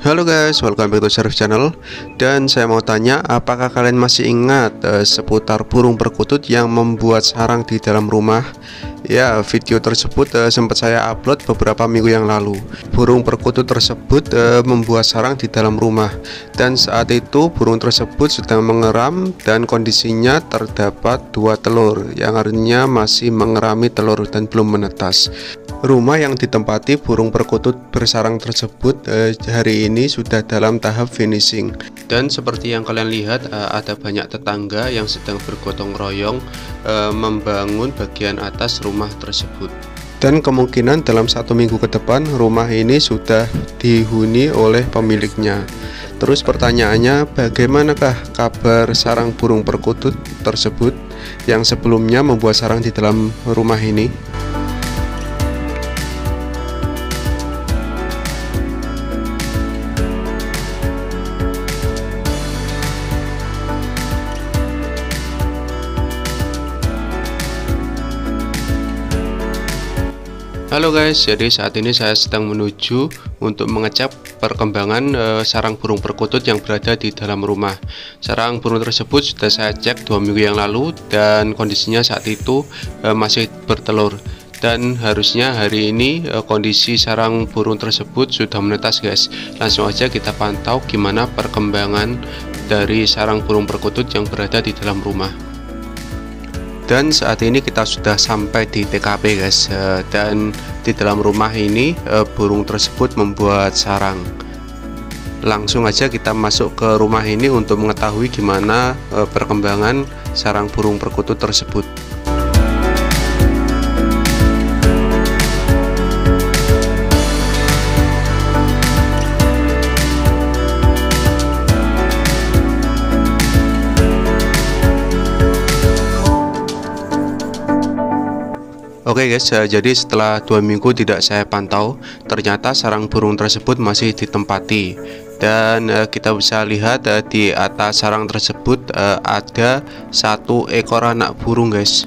Halo guys, welcome back to Sheriff Channel Dan saya mau tanya, apakah kalian masih ingat uh, seputar burung perkutut yang membuat sarang di dalam rumah? Ya, video tersebut uh, sempat saya upload beberapa minggu yang lalu. Burung perkutut tersebut uh, membuat sarang di dalam rumah. Dan saat itu burung tersebut sedang mengeram dan kondisinya terdapat dua telur Yang artinya masih mengerami telur dan belum menetas. Rumah yang ditempati burung perkutut bersarang tersebut eh, hari ini sudah dalam tahap finishing. Dan seperti yang kalian lihat eh, ada banyak tetangga yang sedang bergotong royong eh, membangun bagian atas rumah tersebut. Dan kemungkinan dalam satu minggu ke depan rumah ini sudah dihuni oleh pemiliknya. Terus pertanyaannya bagaimanakah kabar sarang burung perkutut tersebut yang sebelumnya membuat sarang di dalam rumah ini? Halo guys, jadi saat ini saya sedang menuju untuk mengecek perkembangan e, sarang burung perkutut yang berada di dalam rumah. Sarang burung tersebut sudah saya cek dua minggu yang lalu dan kondisinya saat itu e, masih bertelur. Dan harusnya hari ini e, kondisi sarang burung tersebut sudah menetas guys. Langsung aja kita pantau gimana perkembangan dari sarang burung perkutut yang berada di dalam rumah dan saat ini kita sudah sampai di TKP guys. Eh, dan di dalam rumah ini eh, burung tersebut membuat sarang. Langsung aja kita masuk ke rumah ini untuk mengetahui gimana eh, perkembangan sarang burung perkutut tersebut Oke okay guys, jadi setelah dua minggu tidak saya pantau, ternyata sarang burung tersebut masih ditempati dan uh, kita bisa lihat uh, di atas sarang tersebut ada satu ekor anak burung guys.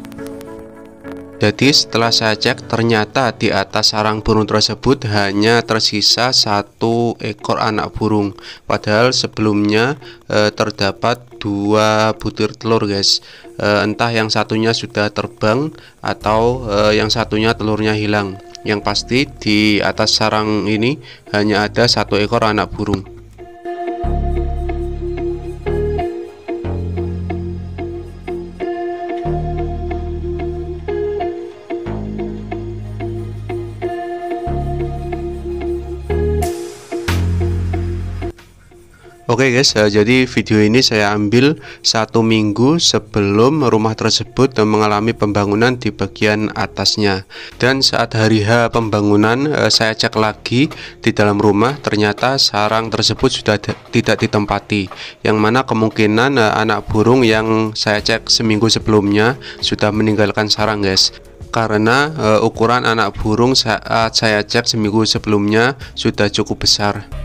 Jadi setelah saya cek ternyata di atas sarang burung tersebut hanya tersisa satu ekor anak burung. Padahal sebelumnya e, terdapat dua butir telur guys. E, Entah yang satunya sudah terbang atau e, yang satunya telurnya hilang. Yang pasti di atas sarang ini hanya ada satu ekor anak burung Oke okay guys, uh, jadi video ini saya ambil satu minggu sebelum rumah tersebut mengalami pembangunan di bagian atasnya. Dan saat hari H pembangunan, uh, saya cek lagi di dalam rumah, ternyata sarang tersebut sudah tidak ditempati. Yang mana kemungkinan uh, anak burung yang saya cek seminggu sebelumnya sudah meninggalkan sarang guys karena uh, ukuran anak burung saat saya cek seminggu sebelumnya sudah cukup besar.